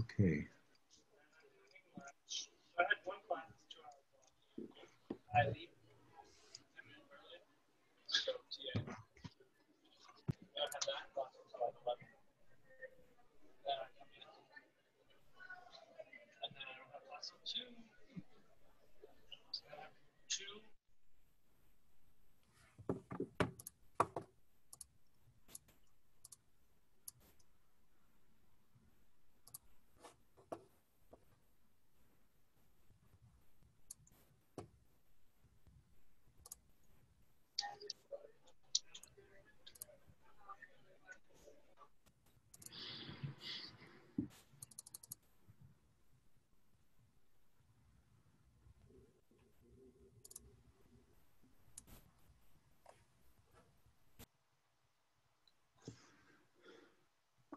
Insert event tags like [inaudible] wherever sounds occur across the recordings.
Okay.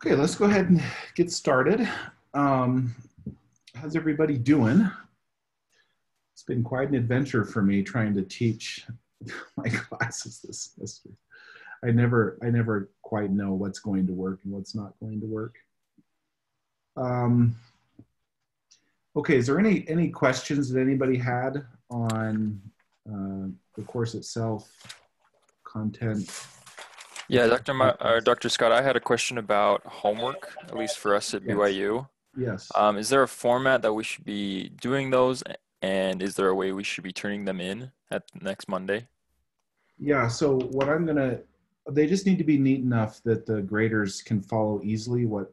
Okay, let's go ahead and get started. Um, how's everybody doing? It's been quite an adventure for me trying to teach [laughs] my classes this semester. I never, I never quite know what's going to work and what's not going to work. Um, okay, is there any any questions that anybody had on uh, the course itself, content? Yeah, Dr. Ma- uh, Dr. Scott, I had a question about homework, at least for us at Yes. BYU. Yes. Um, is there a format that we should be doing those, and is there a way we should be turning them in at next Monday? Yeah, so what I'm gonna, they just need to be neat enough that the graders can follow easily what,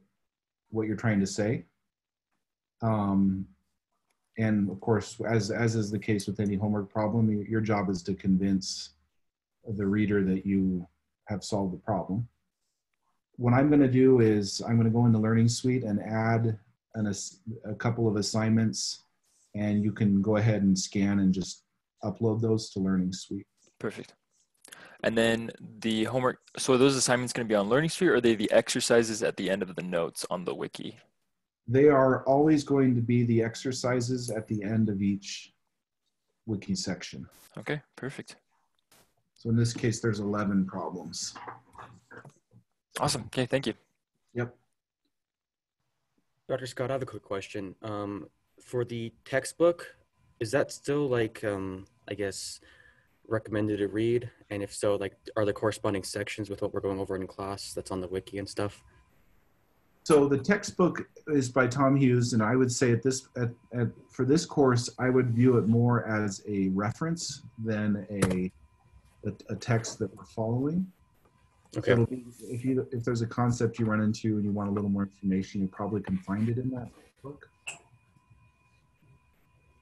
what you're trying to say. Um, and of course, as, as is the case with any homework problem, your job is to convince the reader that you have solved the problem. What I'm gonna do is I'm gonna go into Learning Suite and add an, ass- a couple of assignments and you can go ahead and scan and just upload those to Learning Suite. Perfect. And then the homework, so are those assignments going to be on Learning Suite, or are they the exercises at the end of the notes on the wiki? They are always going to be the exercises at the end of each wiki section. Okay, perfect. So in this case, there's 11 problems. Awesome. Okay, thank you. Yep. Dr. Scott, I have a quick question. Um, for the textbook, is that still like, um, I guess, recommended to read? And if so, like, are the corresponding sections with what we're going over in class that's on the wiki and stuff? So the textbook is by Tom Hughes, and I would say at this at, at for this course, I would view it more as a reference than a a, a text that we're following. Okay. be- if you if there's a concept you run into and you want a little more information, you probably can find it in that book.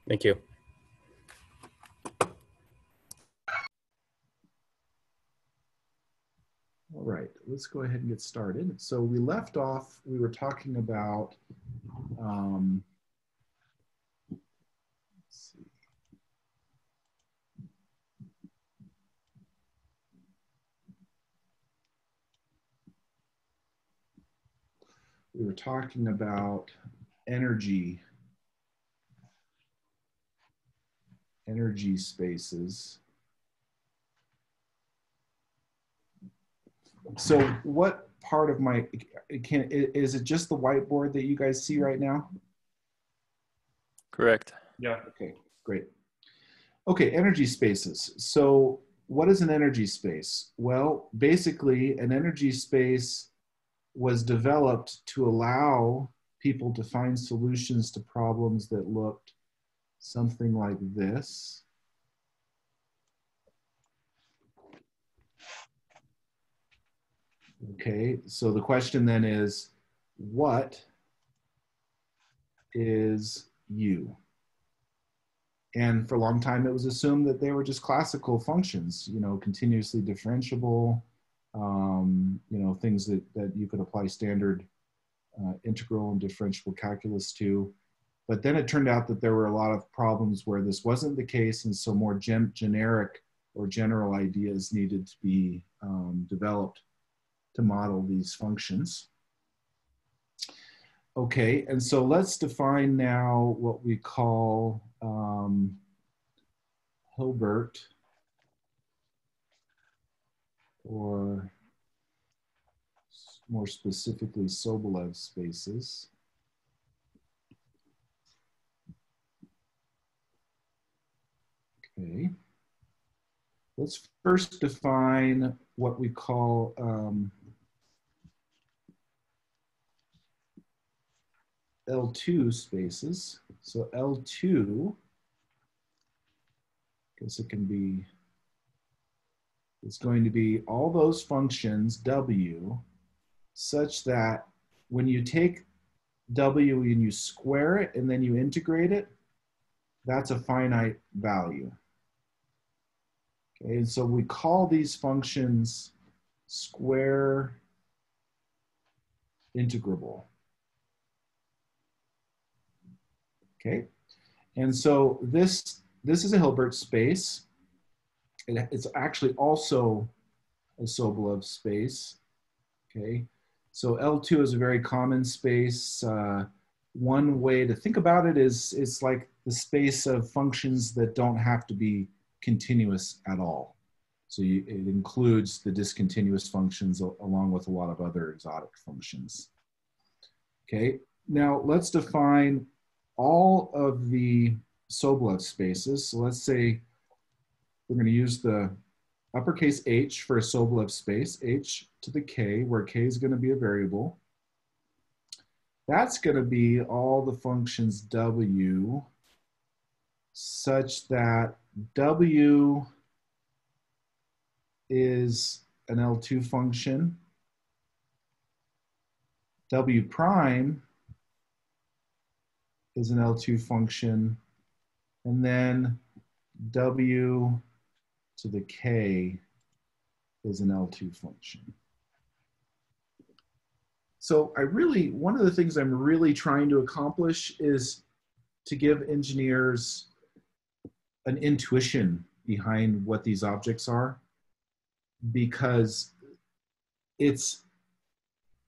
Thank you. All right, let's go ahead and get started. So we left off, we were talking about, um, let's see. We were talking about energy, energy spaces. So what part of my, can, is it just the whiteboard that you guys see right now? Correct. Yeah. Okay, great. Okay, energy spaces. So what is an energy space? Well, basically an energy space was developed to allow people to find solutions to problems that looked something like this. Okay, so the question then is, what is you? And for a long time, it was assumed that they were just classical functions, you know, continuously differentiable, um, you know, things that, that you could apply standard uh, integral and differentiable calculus to. But then it turned out that there were a lot of problems where this wasn't the case, and so more gen- generic or general ideas needed to be um, developed to model these functions. Okay, and so let's define now what we call um, Hilbert or more specifically Sobolev spaces. Okay. Let's first define what we call um, L2 spaces. So L2, I guess it can be, it's going to be all those functions W such that when you take W and you square it and then you integrate it, that's a finite value. Okay, and so we call these functions square integrable. Okay, and so this this is a Hilbert space. It, it's actually also a Sobolev space. Okay, so L2 is a very common space. Uh, one way to think about it is it's like the space of functions that don't have to be continuous at all. So you, it includes the discontinuous functions along with a lot of other exotic functions. Okay, now let's define all of the Sobolev spaces. So let's say we're going to use the uppercase h for a Sobolev space, h to the k, where k is going to be a variable. That's going to be all the functions w such that w is an L2 function. W prime is an L2 function. And then W to the K is an L2 function. So I really, one of the things I'm really trying to accomplish is to give engineers an intuition behind what these objects are because it's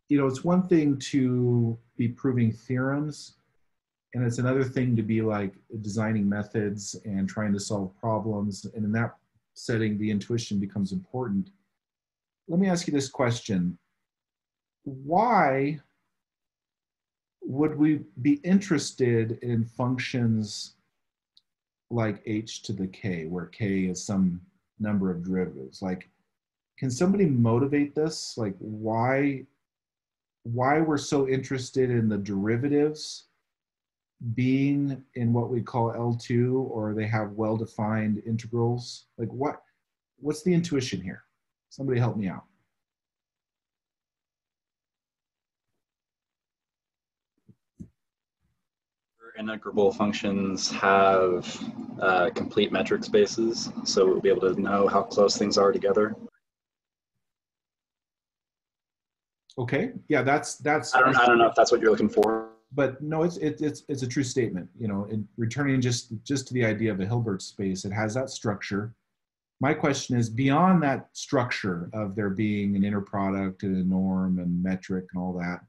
you know it's one thing to be proving theorems and it's another thing to be like designing methods and trying to solve problems and in that setting the intuition becomes important let me ask you this question why would we be interested in functions like h to the k, where k is some number of derivatives. Like, can somebody motivate this? Like, why, why we're so interested in the derivatives being in what we call L2, or they have well-defined integrals? Like, what, what's the intuition here? Somebody help me out. integrable functions have uh, complete metric spaces, so we'll be able to know how close things are together. Okay, yeah, that's that's. I don't, I don't know if that's what you're looking for. But no, it's it, it's it's a true statement. You know, in returning just just to the idea of a Hilbert space, it has that structure. My question is beyond that structure of there being an inner product and a norm and metric and all that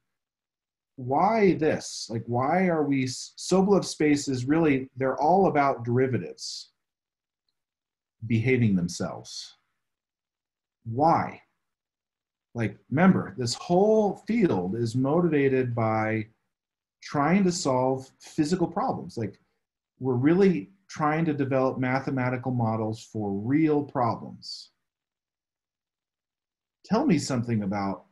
why this? Like, why are we, Sobolev spaces really, they're all about derivatives behaving themselves. Why? Like, remember, this whole field is motivated by trying to solve physical problems. Like, we're really trying to develop mathematical models for real problems. Tell me something about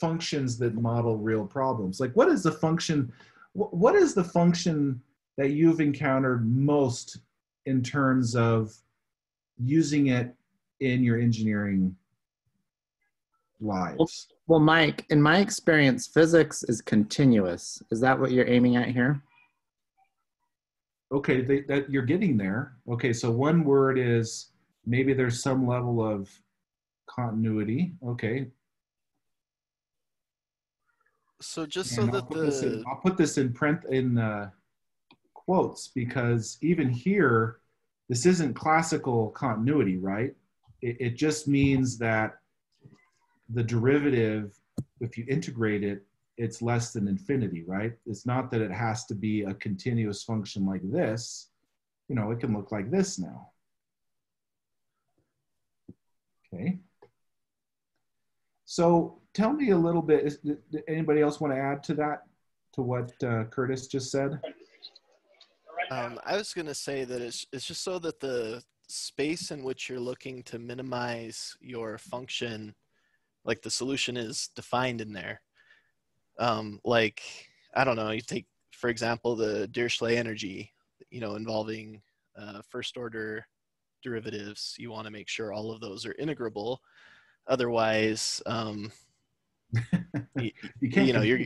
functions that model real problems like what is the function what is the function that you've encountered most in terms of using it in your engineering lives well mike in my experience physics is continuous. Is that what you're aiming at here? Okay they, that you're getting there. Okay so one word is maybe there's some level of continuity. Okay. So just so that I'll the in, I'll put this in print in uh, quotes because even here, this isn't classical continuity, right? It, it just means that the derivative, if you integrate it, it's less than infinity, right? It's not that it has to be a continuous function like this. You know, it can look like this now. Okay. So tell me a little bit. Is, anybody else want to add to that? To what uh, Curtis just said? Um, I was going to say that it's, it's just so that the space in which you're looking to minimize your function, like the solution is defined in there. Um, like, I don't know, you take, for example, the Dirichlet energy, you know, involving uh, first order derivatives. You want to make sure all of those are integrable. Otherwise, um, [laughs] you, You can't. you know, you're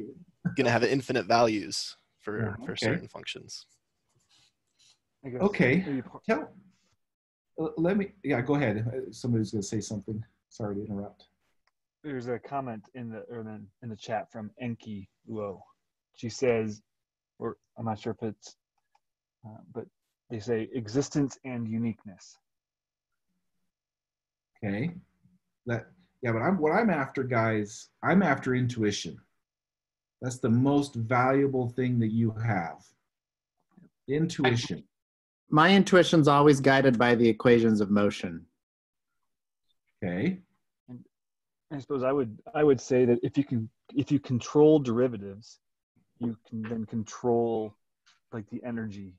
going to have infinite values for, Yeah, for okay. certain functions. Okay. Tell. uh, Let me. Yeah, go ahead. Uh, Somebody's going to say something. Sorry to interrupt. There's a comment in the or in, in the chat from Enki Luo. She says, or I'm not sure if it's, uh, but they say existence and uniqueness. Okay. That. Yeah, but I'm what I'm after, guys. I'm after intuition. That's the most valuable thing that you have. Intuition. My intuition's always guided by the equations of motion. Okay. I suppose I would I would say that if you can if you control derivatives, you can then control like the energy.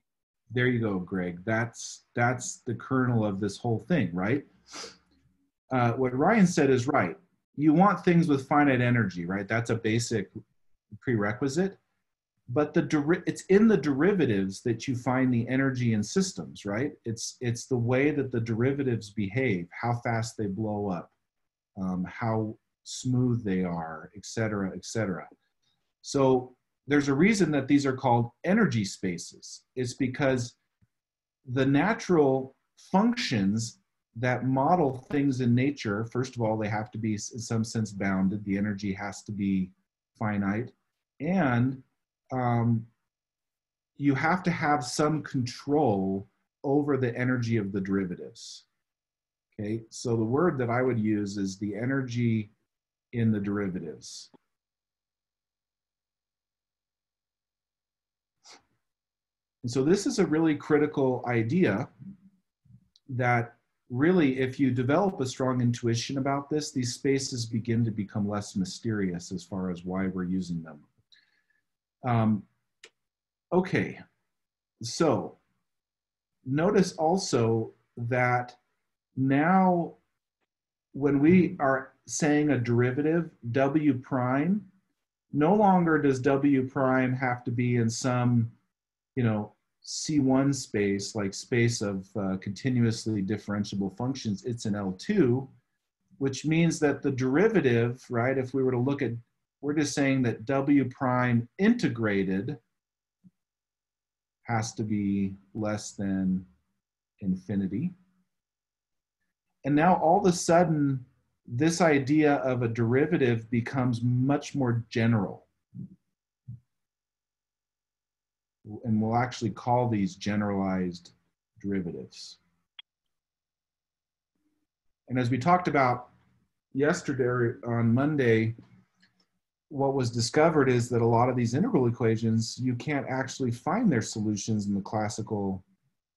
There you go, Greg. That's that's the kernel of this whole thing, right? Uh, what Ryan said is right. You want things with finite energy, right? That's a basic prerequisite. But the deri- it's in the derivatives that you find the energy in systems, right? It's it's the way that the derivatives behave, how fast they blow up, um, how smooth they are, et cetera, et cetera. So there's a reason that these are called energy spaces. It's because the natural functions that model things in nature, first of all, they have to be in some sense bounded. The energy has to be finite. And um, you have to have some control over the energy of the derivatives. Okay, so the word that I would use is the energy in the derivatives. And so this is a really critical idea that really, if you develop a strong intuition about this, these spaces begin to become less mysterious as far as why we're using them. Um, okay, so notice also that now when we are saying a derivative, w prime, no longer does w prime have to be in some, you know, C1 space, like space of uh, continuously differentiable functions, it's an L2, which means that the derivative, right, if we were to look at, we're just saying that W prime integrated has to be less than infinity. And now all of a sudden, this idea of a derivative becomes much more general and we'll actually call these generalized derivatives. And as we talked about yesterday on Monday, what was discovered is that a lot of these integral equations, you can't actually find their solutions in the classical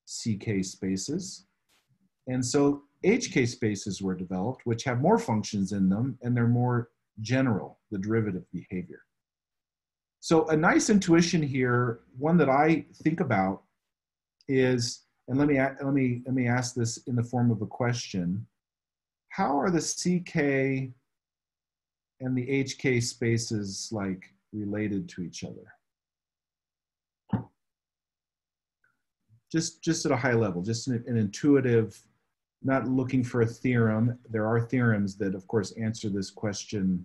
CK spaces. And so HK spaces were developed, which have more functions in them and they're more general, the derivative behavior. So a nice intuition here, one that I think about is, and let me let me let me ask this in the form of a question: How are the CK and the HK spaces like related to each other? Just just at a high level, just an, an intuitive, not looking for a theorem. There are theorems that, of course, answer this question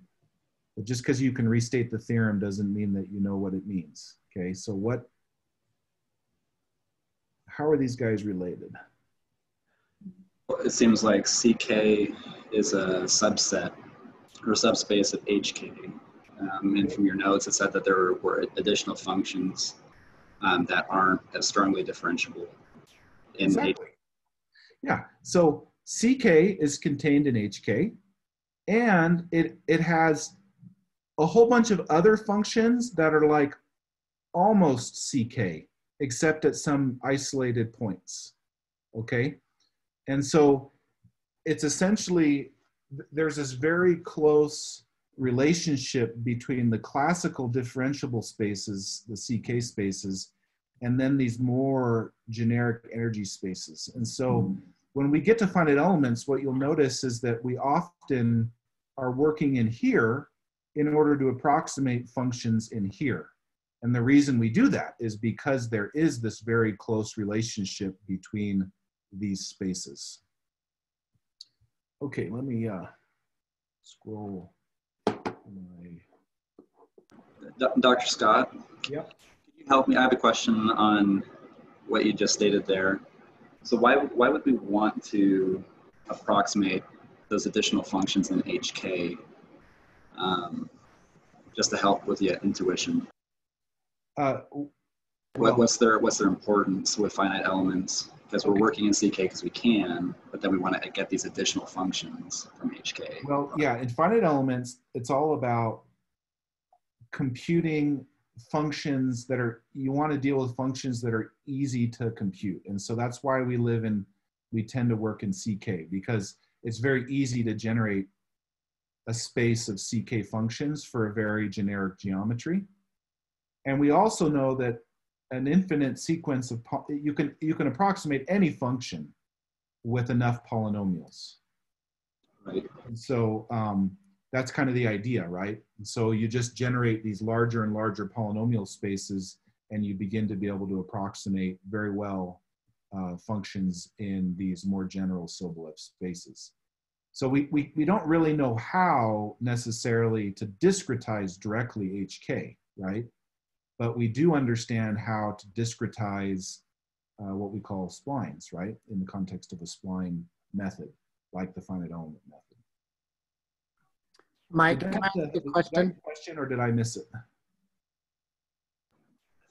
but just because you can restate the theorem doesn't mean that you know what it means. Okay, so what, how are these guys related? It seems like CK is a subset or subspace of HK. Um, and from your notes, it said that there were additional functions um, that aren't as strongly differentiable in Exactly. Yeah, so CK is contained in HK and it, it has a whole bunch of other functions that are like almost CK, except at some isolated points. Okay? And so it's essentially, there's this very close relationship between the classical differentiable spaces, the CK spaces, and then these more generic energy spaces. And so when we get to finite elements, what you'll notice is that we often are working in here in order to approximate functions in here. And the reason we do that is because there is this very close relationship between these spaces. Okay, let me uh, scroll my, D- Dr. Scott, yep. Help me? I have a question on what you just stated there. So why why would we want to approximate those additional functions in HK um, just to help with the intuition? Uh, What, what's their what's their importance with finite elements? Because we're Okay. working in CK because we can, but then we want to get these additional functions from HK. Well, yeah, in finite elements, it's all about computing functions that are, you want to deal with functions that are easy to compute. And so that's why we live in, we tend to work in CK because it's very easy to generate a space of CK functions for a very generic geometry. And we also know that an infinite sequence of, you can, you can approximate any function with enough polynomials. Right. And so um, that's kind of the idea, right? And so you just generate these larger and larger polynomial spaces, and you begin to be able to approximate very well uh, functions in these more general Sobolev spaces. So we, we, we don't really know how necessarily to discretize directly HK, right? But we do understand how to discretize uh, what we call splines, right? In the context of a spline method, like the finite element method. Mike, Did can I ask a was that question? question or did I miss it?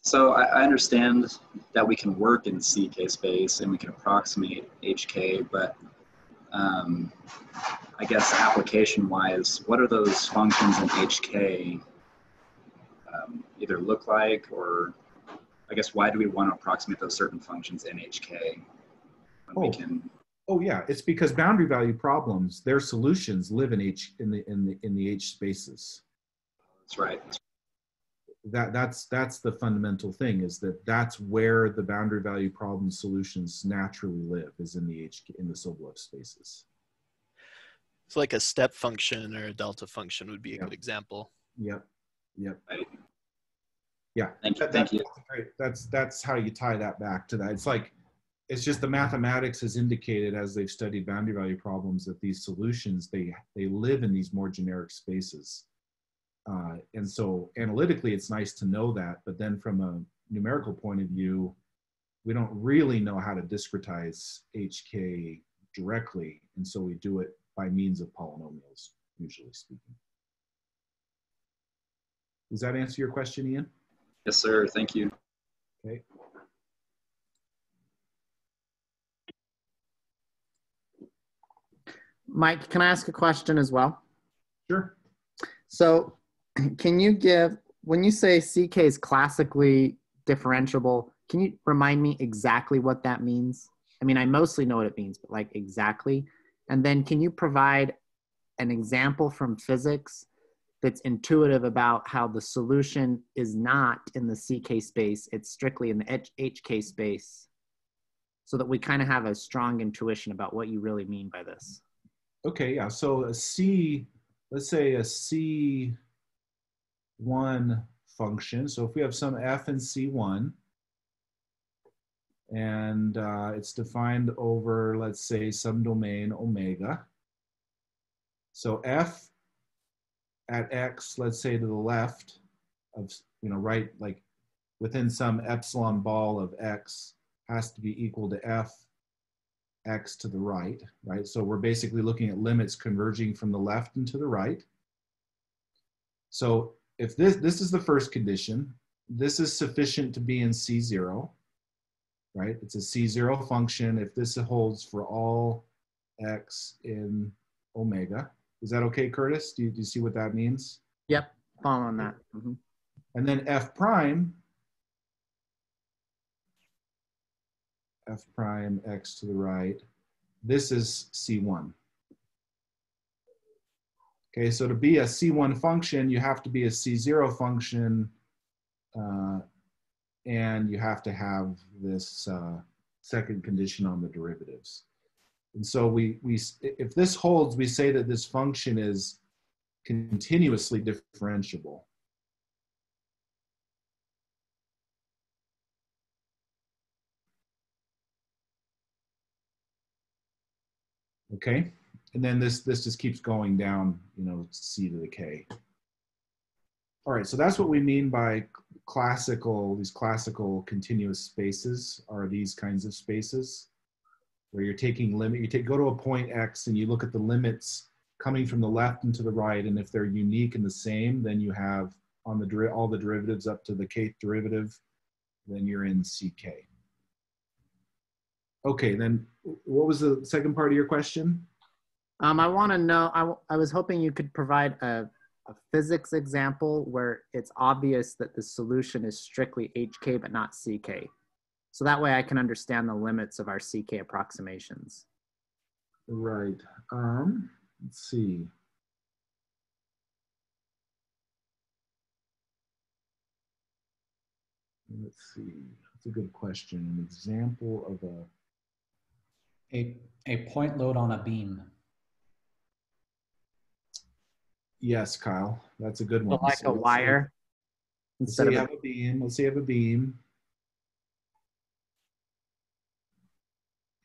So I, I understand that we can work in CK space and we can approximate HK, but um, I guess application wise, what are those functions in HK um, either look like or I guess why do we want to approximate those certain functions in HK when Oh. we can Oh yeah, it's because boundary value problems, their solutions live in H in the in the in the H spaces. that's right That that's that's the fundamental thing is that that's where the boundary value problem solutions naturally live is in the H in the Sobolev spaces. It's like a step function or a delta function would be a Yeah. good example. Yep. Yep. Right. Yeah. thank you That- thank that's you great. That's that's how you tie that back to that. It's like it's just the mathematics has indicated as they've studied boundary value problems that these solutions they they live in these more generic spaces. Uh, and so analytically, it's nice to know that, but then from a numerical point of view, we don't really know how to discretize HK directly, and so we do it by means of polynomials, usually speaking. Does that answer your question, Ian? yes sir thank you Okay. Mike, can I ask a question as well? Sure. So, can you give, when you say CK is classically differentiable, can you remind me exactly what that means? I mean, I mostly know what it means, but like exactly. And then can you provide an example from physics that's intuitive about how the solution is not in the CK space, it's strictly in the HK space, so that we kind of have a strong intuition about what you really mean by this? Okay, yeah. So a C, let's say a C1 function. So if we have some f in C1, and uh, it's defined over, let's say, some domain omega. So f at x, let's say to the left of, you know, right, like within some epsilon ball of x has to be equal to f x to the right, right? So we're basically looking at limits converging from the left and to the right. So if this, this is the first condition, this is sufficient to be in C0, right? It's a C0 function if this holds for all x in omega. Is that okay, Curtis? Do you, do you see what that means? Yep, following that. Mhm. And then f prime, f prime x to the right, this is C1. Okay, so to be a C1 function, you have to be a C0 function, uh, and you have to have this uh, second condition on the derivatives. And so we, we, if this holds, we say that this function is continuously differentiable. Okay, and then this this just keeps going down, you know, c to the k. All right, so that's what we mean by classical, these classical continuous spaces are these kinds of spaces where you're taking limit, you take, go to a point X and you look at the limits coming from the left and to the right, and if they're unique and the same, then you have on the all the derivatives up to the kth derivative, then you're in CK. Okay, then what was the second part of your question? Um, I want to know, I, I was hoping you could provide a, a physics example where it's obvious that the solution is strictly HK but not CK. So that way I can understand the limits of our CK approximations. Right. Um, let's see. Let's see. That's a good question. An example of a a, a point load on a beam. Yes, Kyle, that's a good one. So like so a wire. Let's say you have a beam. Let's say you have a beam.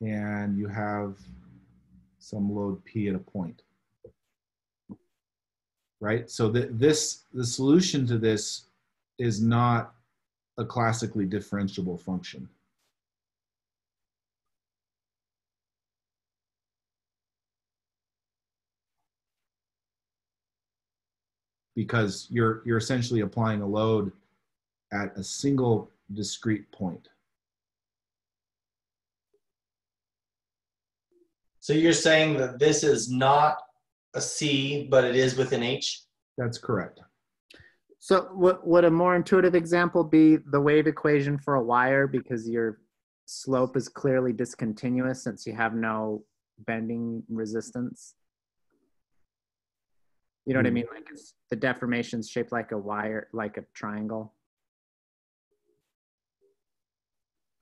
And you have some load P at a point. Right? So the, this the solution to this is not a classically differentiable function. Because you're you're essentially applying a load at a single discrete point. So you're saying that this is not a C, but it is within H? That's correct. So what would a more intuitive example be the wave equation for a wire because your slope is clearly discontinuous since you have no bending resistance? You know what I Hmm. mean? Like it's, the deformation's shaped like a wire, like a triangle.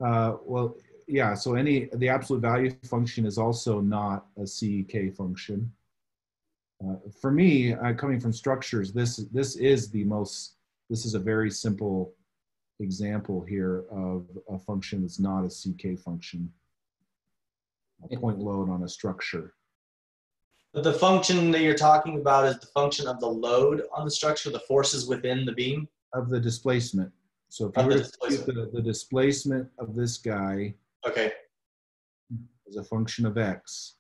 Uh, well, yeah. So any the absolute value function is also not a CK function. Uh, for me, uh, coming from structures, this this is the most. This is a very simple example here of a function that's not a CK function. A point load on a structure. But the function that you're talking about is the function of the load on the structure, the forces within the beam? Of the displacement. So if you Of were the displacement. the, the displacement of this guy Okay. as a function of x,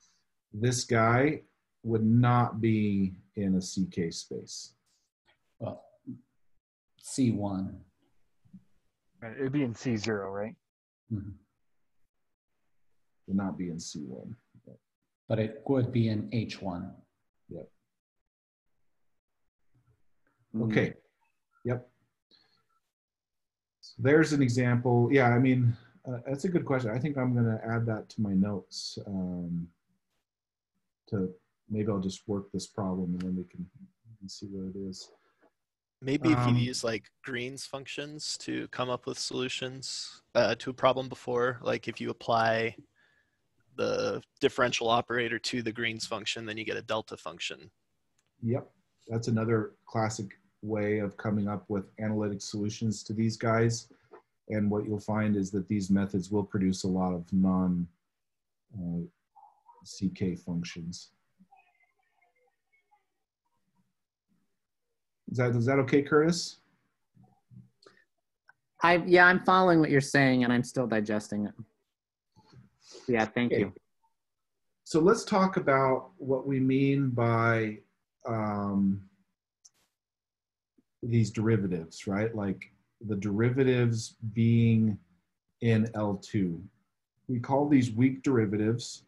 this guy would not be in a CK space. Well, C1. It'd be in C0, right? Mhm. Would not be in C1. But it would be in H1. Yep. Okay. Yep. So there's an example. Yeah, I mean, uh, that's a good question. I think I'm going to add that to my notes. Um, to maybe I'll just work this problem and then we can, we can see what it is. Maybe if Um, you use like Green's functions to come up with solutions uh, to a problem before, like if you apply the differential operator to the Green's function, then you get a delta function. Yep, that's another classic way of coming up with analytic solutions to these guys. And what you'll find is that these methods will produce a lot of non uh, CK functions. Is that, is that okay, Curtis? I yeah, I'm following what you're saying and I'm still digesting it. Yeah, thank Okay. you. So let's talk about what we mean by um, these derivatives, right? Like the derivatives being in L2. We call these weak derivatives.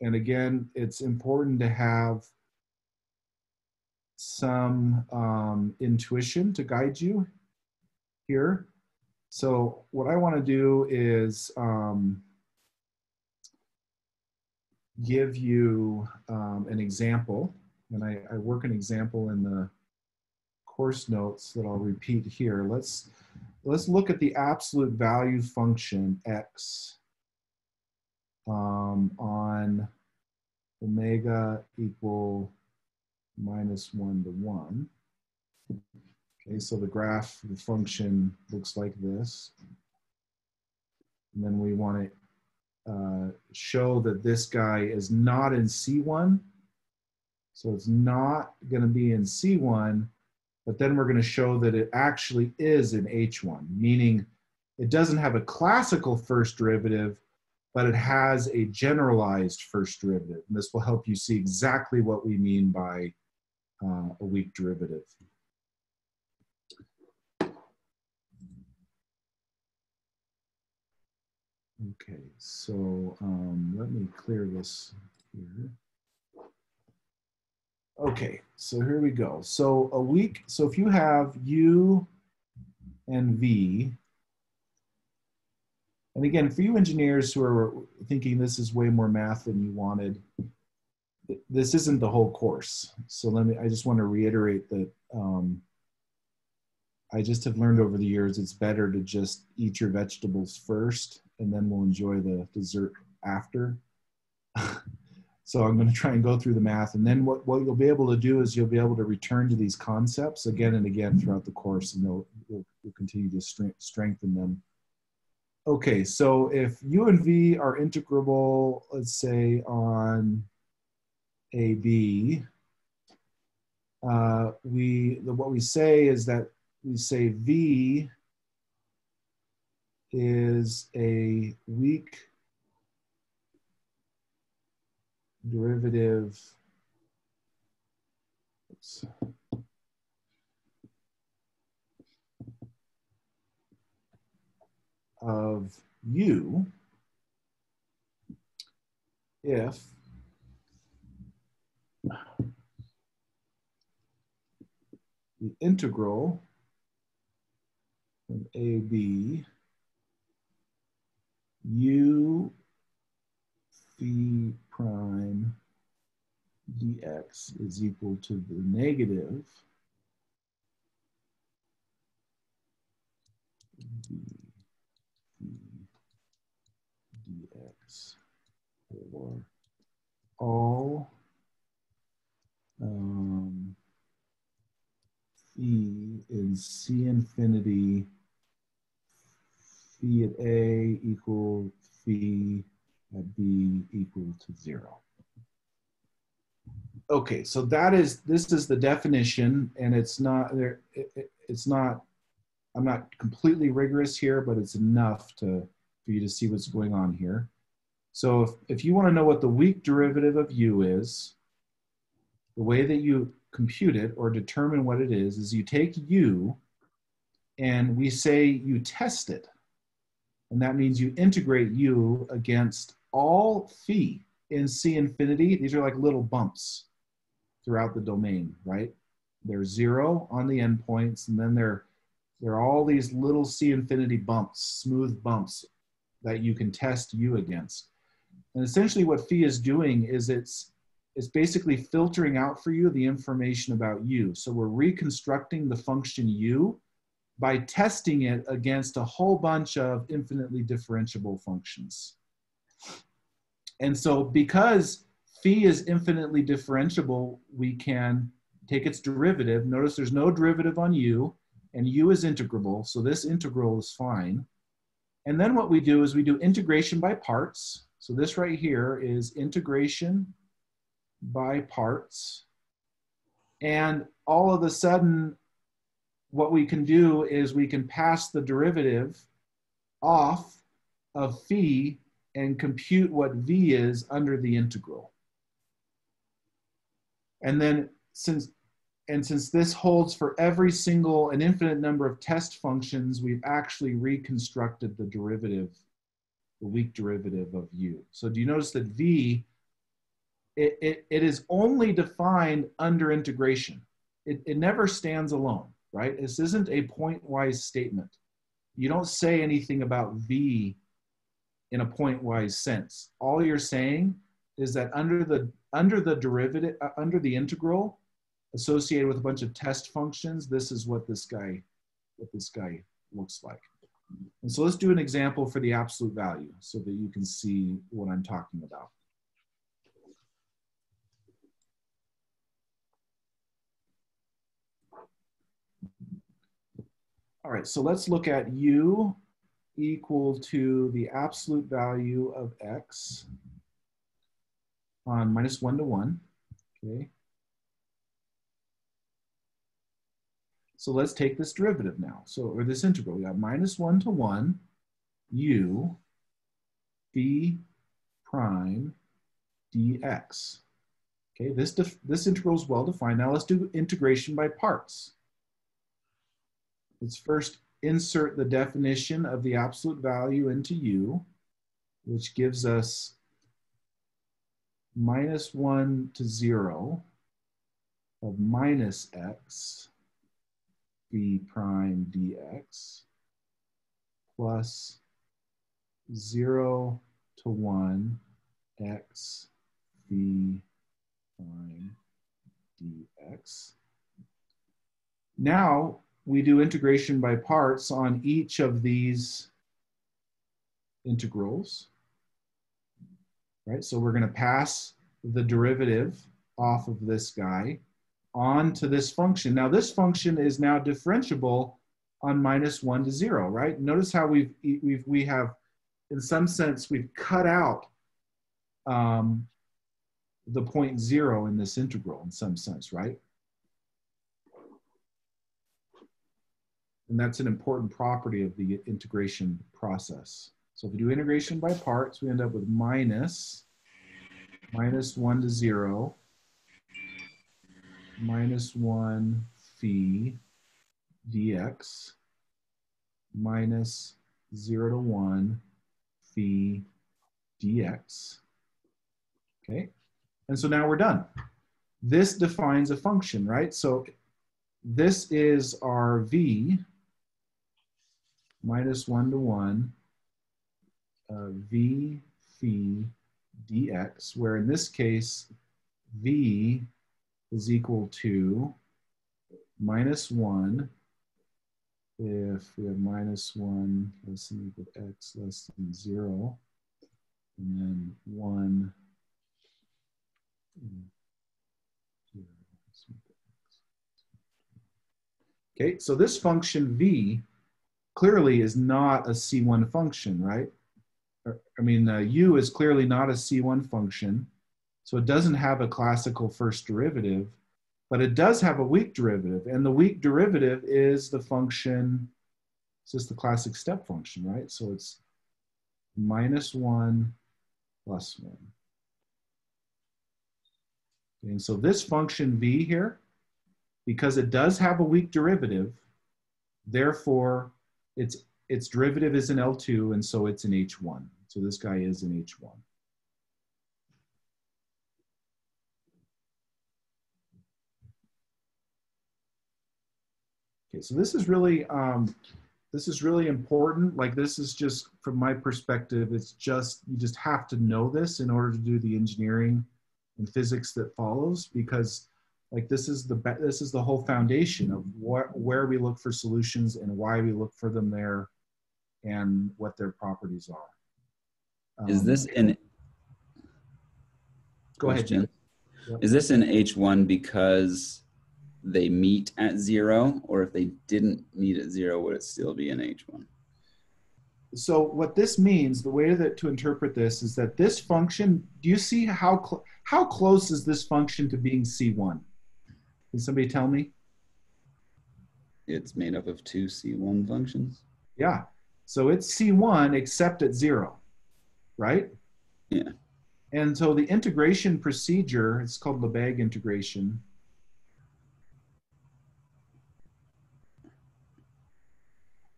And again, it's important to have some um, intuition to guide you here. So what I want to do is um, give you um, an example and I, I work an example in the course notes that I'll repeat here. Let's, let's look at the absolute value function x um, on omega equal minus one to one. Okay, so the graph, the function looks like this. And then we want to uh, show that this guy is not in C1. So it's not going to be in C1, but then we're going to show that it actually is in H1, meaning it doesn't have a classical first derivative, but it has a generalized first derivative. And this will help you see exactly what we mean by uh, a weak derivative. Okay, so um, let me clear this here. Okay, so here we go. So a weak, so if you have U and V, and again, for you engineers who are thinking this is way more math than you wanted, this isn't the whole course. So let me, I just want to reiterate that um, I just have learned over the years it's better to just eat your vegetables first and then we'll enjoy the dessert after. [laughs] so I'm going to try and go through the math. And then what, what you'll be able to do is you'll be able to return to these concepts again and again throughout the course and you'll, you'll, you'll continue to strengthen them. Okay, so if u and v are integrable, let's say on AB, uh, we, the, what we say is that we say V is a weak derivative. Oops, of u if the integral from AB u phi prime dx is equal to the negative dx for all um, phi in C infinity phi at A equal phi at B equal to zero. Okay, so that is, this is the definition and it's not, there. It, it, it's not, I'm not completely rigorous here, but it's enough to, for you to see what's going on here. So if, if you wanna know what the weak derivative of u is, the way that you compute it or determine what it is, is you take u and we say you test it. And that means you integrate u against all phi in C infinity. These are like little bumps throughout the domain, right? They're zero on the endpoints, and then there, there are all these little C infinity bumps, smooth bumps that you can test u against. And essentially what phi is doing is it's, it's basically filtering out for you the information about u. So we're reconstructing the function u by testing it against a whole bunch of infinitely differentiable functions. And so because phi is infinitely differentiable, we can take its derivative. Notice there's no derivative on u, and u is integrable, so this integral is fine. And then what we do is we do integration by parts. So this right here is integration by parts. And all of a sudden, what we can do is we can pass the derivative off of phi and compute what v is under the integral. And then since and since this holds for every single an infinite number of test functions, we've actually reconstructed the derivative, the weak derivative of u. So do you notice that v, it, it, it is only defined under integration. It, it never stands alone right? This isn't a pointwise statement. You don't say anything about V in a pointwise sense. All you're saying is that under the under the derivative, uh, under the integral associated with a bunch of test functions, this is what this guy, what this guy looks like. And so let's do an example for the absolute value so that you can see what I'm talking about. All right, so let's look at u equal to the absolute value of x on minus one to one, okay? So let's take this derivative now. So, or this integral, we got minus one to one, u phi prime dx. Okay, this, this integral is well defined. Now let's do integration by parts. Let's first insert the definition of the absolute value into u, which gives us minus 1 to 0 of minus x b prime dx plus 0 to 1 x b prime dx. Now we do integration by parts on each of these integrals. Right, so we're going to pass the derivative off of this guy on to this function. Now this function is now differentiable on minus one to zero, right? Notice how we've, we've we have, in some sense, we've cut out um, the point zero in this integral in some sense, right? And that's an important property of the integration process. So if we do integration by parts, we end up with minus, minus one to zero, minus one phi dx, minus zero to one phi dx. Okay, and so now we're done. This defines a function, right? So this is our v, minus 1 to 1 uh, v phi dx, where in this case, v is equal to minus 1 if we have minus 1 less than equal to x less than 0, and then 1 Okay, so this function v clearly is not a C1 function, right? I mean, uh, U is clearly not a C1 function, so it doesn't have a classical first derivative, but it does have a weak derivative, and the weak derivative is the function, it's just the classic step function, right? So it's minus one plus one. And so this function v here, because it does have a weak derivative, therefore its its derivative is an L2, and so it's an H1. So this guy is an H1. Okay, so this is really um, this is really important. Like this is just from my perspective, it's just you just have to know this in order to do the engineering and physics that follows because like this is the this is the whole foundation of what where we look for solutions and why we look for them there and what their properties are um, is this an go question. ahead yep. is this an h1 because they meet at zero or if they didn't meet at zero would it still be an h1 so what this means the way that to interpret this is that this function do you see how cl- how close is this function to being c1 can somebody tell me? It's made up of two C1 functions. Yeah. So it's C1 except at zero, right? Yeah. And so the integration procedure, it's called Lebesgue integration.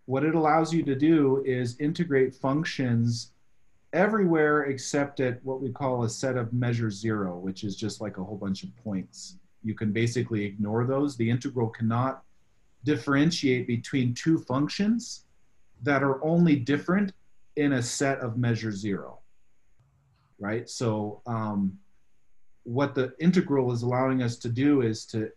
What it allows you to do is integrate functions everywhere except at what we call a set of measure zero, which is just like a whole bunch of points you can basically ignore those. The integral cannot differentiate between two functions that are only different in a set of measure zero, right? So, um, what the integral is allowing us to do is to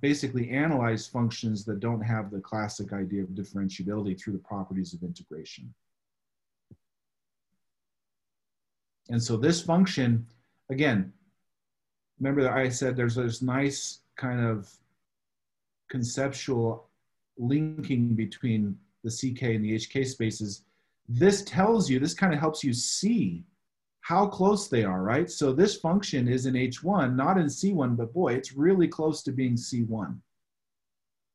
basically analyze functions that don't have the classic idea of differentiability through the properties of integration. And so this function, again, remember that I said there's this nice kind of conceptual linking between the CK and the HK spaces. This tells you, this kind of helps you see how close they are, right? So this function is in H1, not in C1, but boy, it's really close to being C1.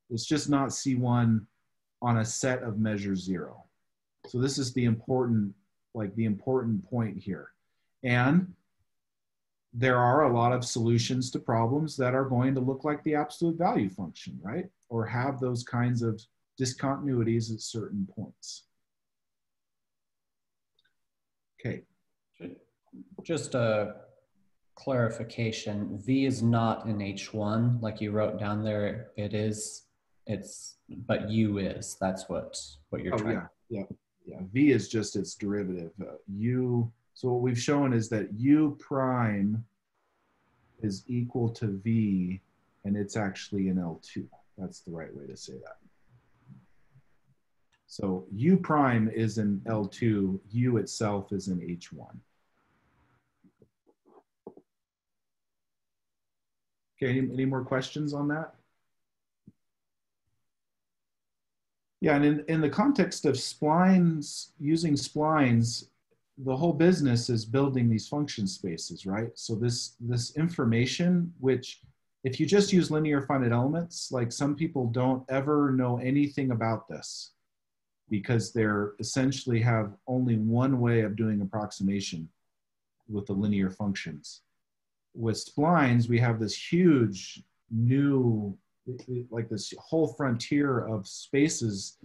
It's just not C1 on a set of measure zero. So this is the important, like the important point here. And there are a lot of solutions to problems that are going to look like the absolute value function, right? Or have those kinds of discontinuities at certain points. Okay. Just a clarification, V is not in H1 like you wrote down there. It is, it's, but U is, that's what, what you're oh, trying. Yeah, yeah, yeah. V is just its derivative. Uh, U, so what we've shown is that U prime is equal to V and it's actually in L2. That's the right way to say that. So U prime is in L2, U itself is in H1. Okay, any, any more questions on that? Yeah, and in, in the context of splines, using splines, the whole business is building these function spaces, right? So this, this information, which if you just use linear finite elements, like some people don't ever know anything about this because they're essentially have only one way of doing approximation with the linear functions. With splines, we have this huge new, like this whole frontier of spaces.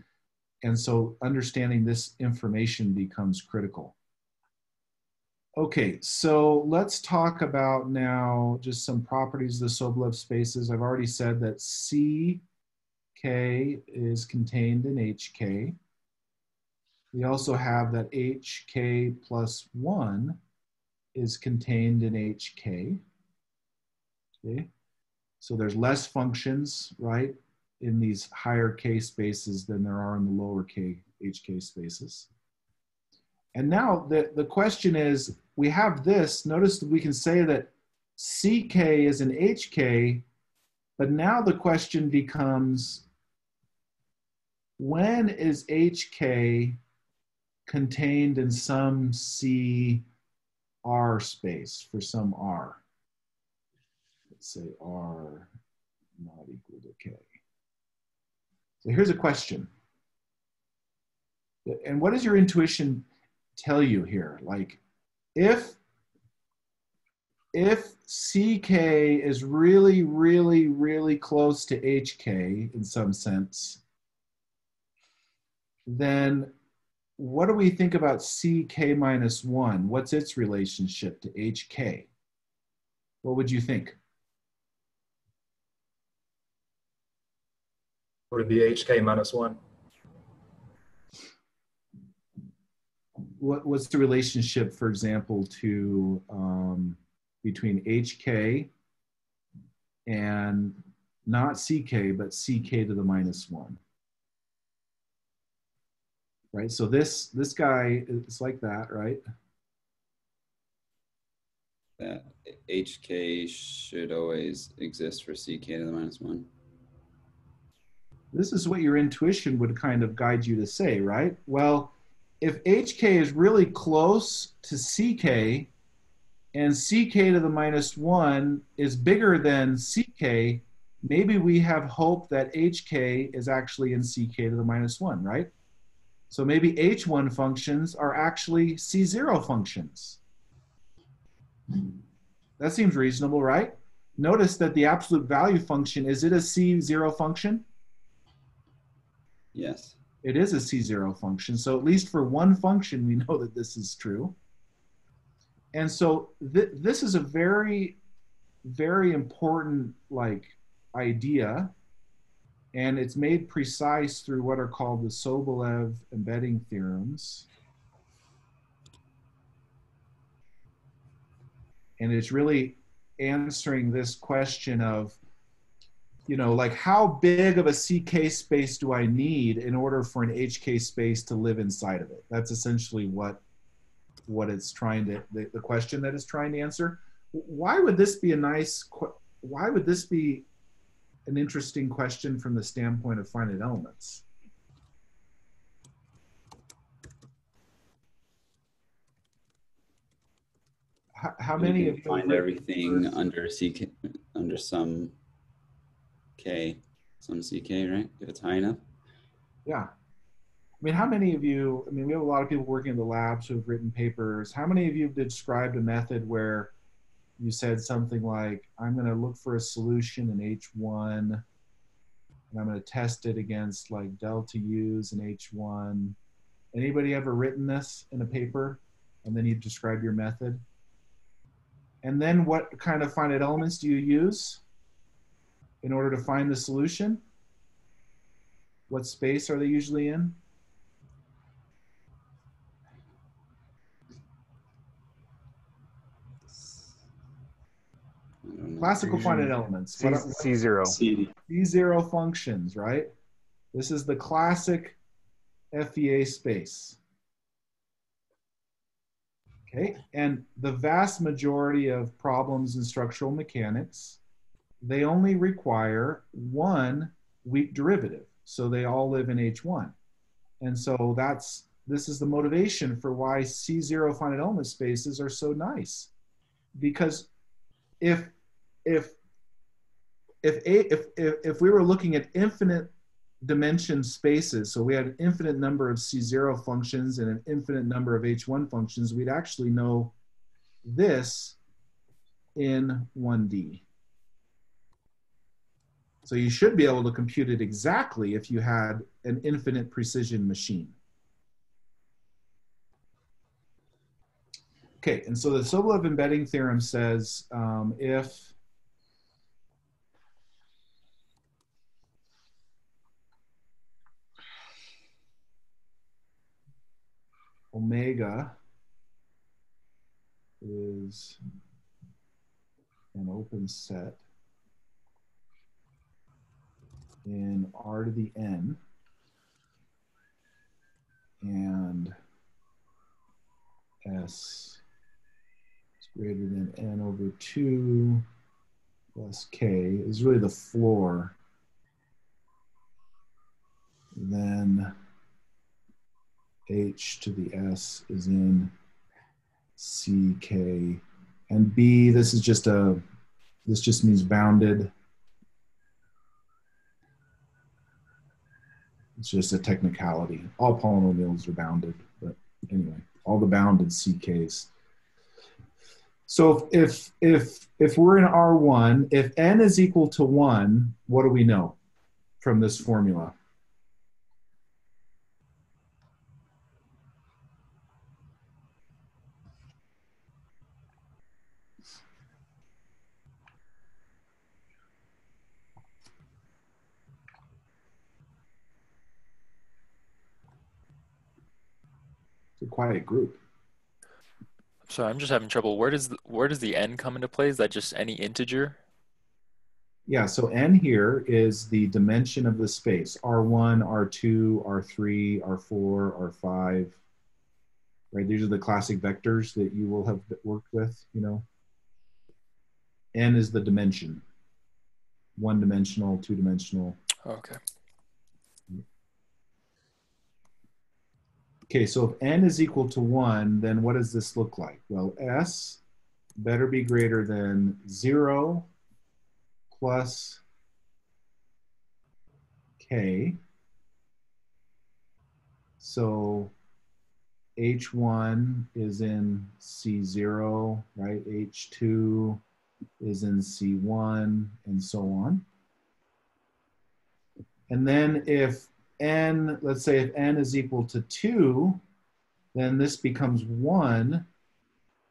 And so understanding this information becomes critical. Okay, so let's talk about now just some properties of the Sobolev spaces. I've already said that CK is contained in HK. We also have that HK plus 1 is contained in HK. Okay, so there's less functions, right, in these higher K spaces than there are in the lower K HK spaces. And now the, the question is, we have this, notice that we can say that CK is an HK, but now the question becomes, when is HK contained in some C R space for some R? Let's say R not equal to K. So here's a question. And what does your intuition tell you here? Like, if if CK is really, really, really close to HK in some sense, then what do we think about CK minus one? What's its relationship to HK? What would you think? Would it be HK minus one? What, what's the relationship, for example, to um, between HK and not CK, but CK to the minus one? Right, so this, this guy is like that, right? That HK should always exist for CK to the minus one. This is what your intuition would kind of guide you to say, right? Well, if HK is really close to CK and CK to the minus one is bigger than CK, maybe we have hope that HK is actually in CK to the minus one, right? So maybe H1 functions are actually C0 functions. That seems reasonable, right? Notice that the absolute value function, is it a C0 function? Yes it is a C0 function. So at least for one function, we [laughs] know that this is true. And so th this is a very, very important like idea. And it's made precise through what are called the Sobolev embedding theorems. And it's really answering this question of, you know, like how big of a CK space do I need in order for an HK space to live inside of it? That's essentially what what it's trying to the, the question that it's trying to answer. Why would this be a nice? Why would this be an interesting question from the standpoint of finite elements? How, how many of you find everything under CK under some K, some CK, right? If it's high enough. Yeah. I mean, how many of you, I mean, we have a lot of people working in the labs who have written papers. How many of you have described a method where you said something like, I'm going to look for a solution in H1 and I'm going to test it against like delta U's in H1. Anybody ever written this in a paper? And then you describe your method? And then what kind of finite elements do you use in order to find the solution? What space are they usually in? I don't know. Classical finite elements. C, C zero. C. C0 functions, right? This is the classic FEA space. Okay, and the vast majority of problems in structural mechanics, they only require one weak derivative. So they all live in H1. And so that's, this is the motivation for why C0 finite element spaces are so nice. Because if, if if, a, if, if, if we were looking at infinite dimension spaces, so we had an infinite number of C0 functions and an infinite number of H1 functions, we'd actually know this in 1D. So you should be able to compute it exactly if you had an infinite precision machine. Okay, and so the Sobolev embedding theorem says um, if omega is an open set in R to the N and S is greater than N over 2 plus K is really the floor, then H to the S is in CK. And B, this is just a, this just means bounded. It's just a technicality. All polynomials are bounded, but anyway, all the bounded CKs. So if if if we're in R1, if n is equal to one, what do we know from this formula? Quiet group. Sorry, I'm just having trouble. Where does the, where does the n come into play? Is that just any integer? Yeah, so n here is the dimension of the space. R1, R2, R3, R4, R5. Right, these are the classic vectors that you will have worked with, you know. n is the dimension. One dimensional, two dimensional. Okay. Okay, so if n is equal to 1, then what does this look like? Well, s better be greater than 0 plus k. So h1 is in c0, right? h2 is in c1, and so on. And then if n, let's say if n is equal to 2, then this becomes 1.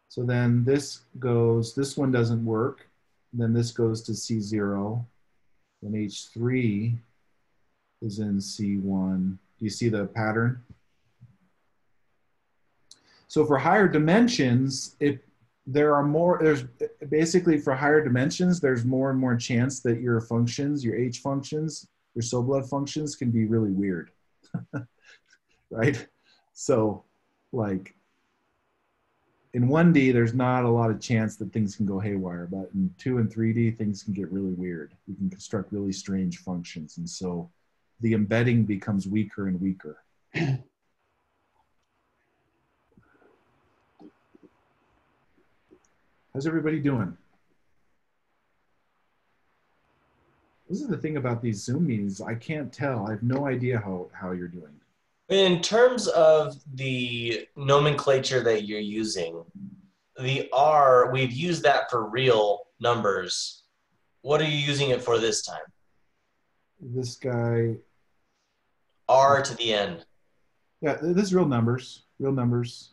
So then this goes, this one doesn't work. Then this goes to C0. Then H3 is in C1. Do you see the pattern? So for higher dimensions, it there are more there's basically for higher dimensions there's more and more chance that your functions your h functions your sobolev functions can be really weird [laughs] right? So like in 1d there's not a lot of chance that things can go haywire but in 2 and 3d things can get really weird. We can construct really strange functions and so the embedding becomes weaker and weaker. [clears throat] How's everybody doing? This is the thing about these Zoom meetings. I can't tell. I have no idea how, how you're doing. In terms of the nomenclature that you're using, the R, we've used that for real numbers. What are you using it for this time? This guy. R to the N. Yeah, this is real numbers. Real numbers.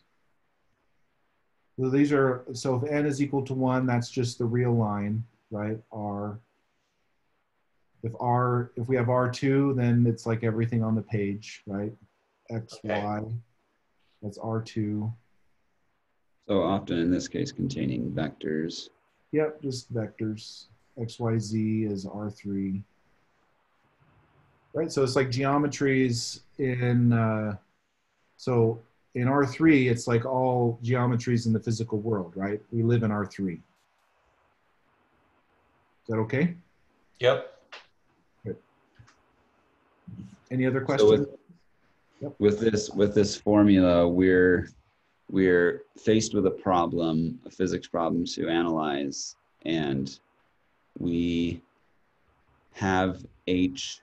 So these are, so if n is equal to 1, that's just the real line, right? R. If R, if we have R2, then it's like everything on the page, right? X, Okay. Y, that's R2. So often in this case containing vectors. Yep, just vectors. X, Y, Z is R3. Right, so it's like geometries in, uh, so in R3, it's like all geometries in the physical world, right? We live in R3. Is that okay? Yep. Any other So questions? with, with this with this formula, we're we're faced with a problem, a physics problem to analyze, and we have h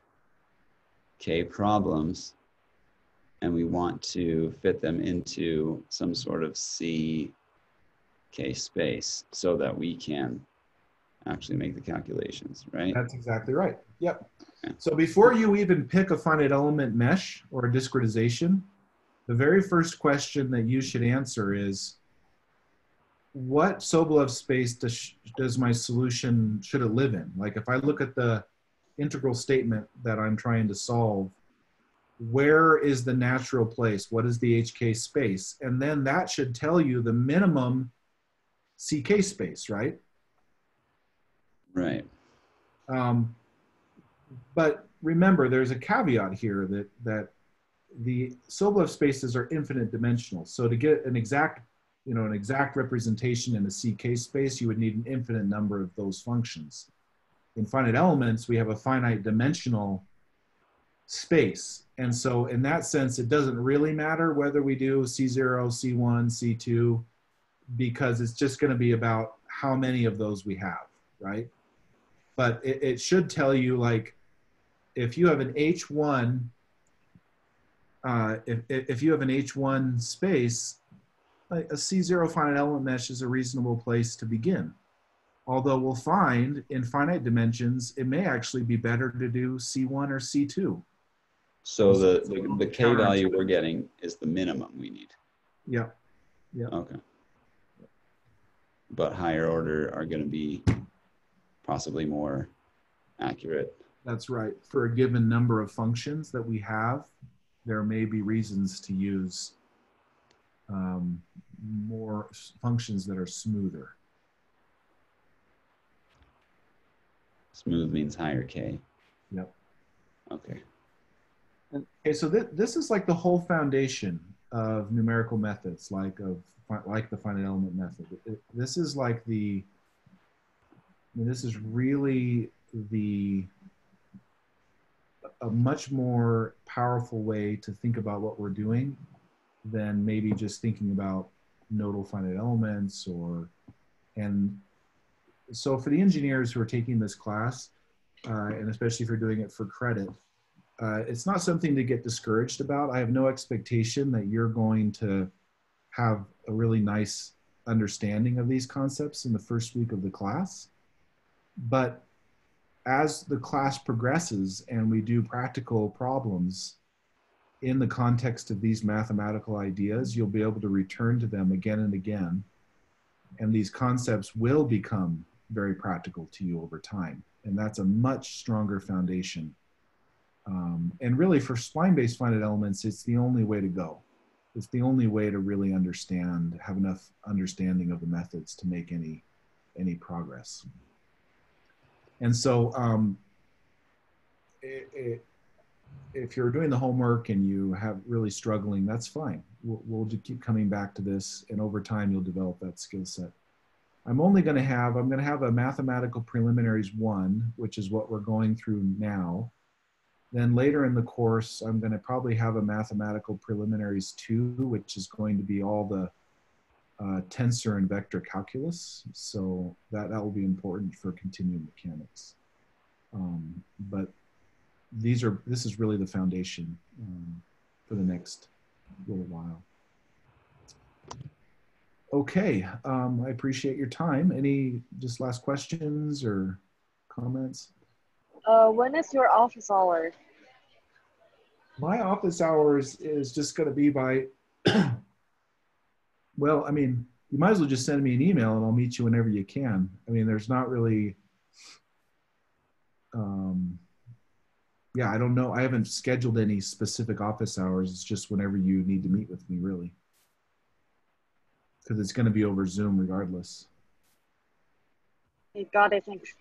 k problems, and we want to fit them into some sort of c k space so that we can actually make the calculations, right? That's exactly right. Yep. So before you even pick a finite element mesh or a discretization, the very first question that you should answer is, what Sobolev space does, does my solution, should it live in? Like if I look at the integral statement that I'm trying to solve, where is the natural place? What is the HK space? And then that should tell you the minimum CK space, right? Right. Um, but remember, there's a caveat here that that the Sobolev spaces are infinite dimensional. So to get an exact, you know, an exact representation in a CK space, you would need an infinite number of those functions. In finite elements, we have a finite dimensional space. And so in that sense, it doesn't really matter whether we do C0, C1, C2, because it's just going to be about how many of those we have, right? But it, it should tell you like, if you have an H1, uh, if, if you have an H1 space, like a C0 finite element mesh is a reasonable place to begin. Although we'll find in finite dimensions, it may actually be better to do C1 or C2. So the, the, the K value we're getting is the minimum we need. Yeah. Yeah. Okay. But higher order are going to be possibly more accurate. That's right. For a given number of functions that we have, there may be reasons to use um, more functions that are smoother. Smooth means higher K. Yep. Okay. Okay, so th- this is like the whole foundation of numerical methods, like of like the finite element method. It- this is like the. This is really the a much more powerful way to think about what we're doing than maybe just thinking about nodal finite elements or and so for the engineers who are taking this class uh, and especially if you're doing it for credit uh, it's not something to get discouraged about. I have no expectation that you're going to have a really nice understanding of these concepts in the first week of the class. But as the class progresses and we do practical problems in the context of these mathematical ideas, you'll be able to return to them again and again. And these concepts will become very practical to you over time. And that's a much stronger foundation um, and really for spline-based finite elements, it's the only way to go. it's the only way to really understand, have enough understanding of the methods to make any any progress. And so, um, it, it, if you're doing the homework and you have really struggling, that's fine. We'll, we'll just keep coming back to this, and over time you'll develop that skill set. I'm only going to have I'm going to have a mathematical preliminaries one, which is what we're going through now. Then later in the course, I'm going to probably have a mathematical preliminaries two, which is going to be all the uh, tensor and vector calculus. So that, that will be important for continuum mechanics. Um, but these are, this is really the foundation um, for the next little while. Okay, um, I appreciate your time. Any just last questions or comments? Uh, when is your office hour? My office hours is just going to be by, [clears throat] well, I mean, you might as well just send me an email and I'll meet you whenever you can. I mean, there's not really, um, yeah, I don't know. I haven't scheduled any specific office hours. It's just whenever you need to meet with me, really. Because it's going to be over Zoom regardless. You got it. Thanks.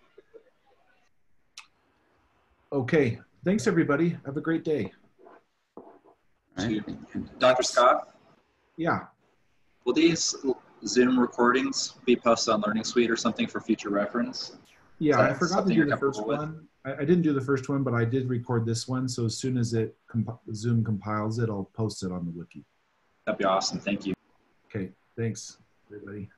Okay. Thanks, everybody. Have a great day. Dr. Scott, Yeah. Will these Zoom recordings be posted on Learning Suite or something for future reference? Yeah, I forgot to do the first one. I, I didn't do the first one, but I did record this one. So as soon as it comp- Zoom compiles it, I'll post it on the wiki. That'd be awesome. Thank you. Okay. Thanks, everybody.